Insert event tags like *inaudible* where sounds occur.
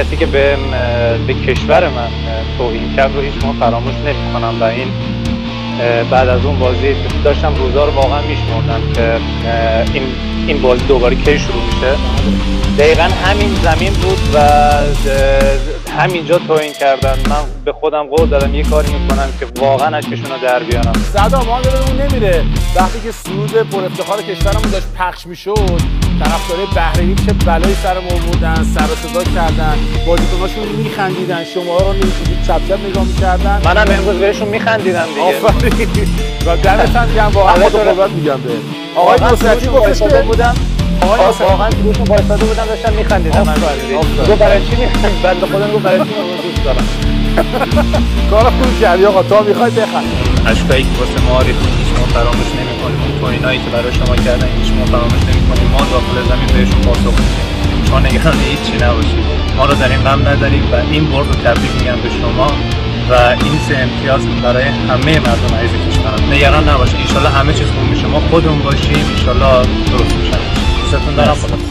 کسی که به, به کشور من توهین کرد رو هیچ ما فراموش نمی کنم و این بعد از اون بازی داشتم روزا رو واقعا میشمردم که این این بازی دوباره کی شروع میشه. دقیقا همین زمین بود و همینجا توهین کردن. من به خودم قول دادم یه کاری می‌کنم که واقعا اشکشون رو در بیارم. صدا ما اون نمیره. وقتی که سرود پر افتخار کشورمون داشت پخش می‌شد طرفدارای بحرینی چه بلایی سر ما بودن سر صدا کردن بازیکناشون میخندیدن شما رو نمیشید چپ چپ نگاه می‌کردن. منم امروز بهشون میخندیدم دیگه. آفرین. و دمتون گرم واقعا خدا میگم به آقای نصرتی گفتش که بودم. واقعا تو گوشم وایساده بودم داشتم میخندیدم. من برای چی میخند بنده خدا رو برای چی دوست دارم. *laughs* کار خوب کردی آقا. تا می‌خوای بخند. اشکایی که واسه ما ریختیم هیچ ما فراموش نمی‌کنیم اون توینایی که برای شما کردن هیچ ما فراموش نمی‌کنیم ما داخل زمین بهشون پاسخ میدیم. شما نگران هیچی نباشید ما رو در این غم ندارید و این برد رو تبریک میگم به شما و این سه امتیاز برای همه مردم عزیز کشورم نگران نباشید ان همه چیز خوب میشه. ما خودمون باشیم. ان درست میشه. دوستتون دارم خدا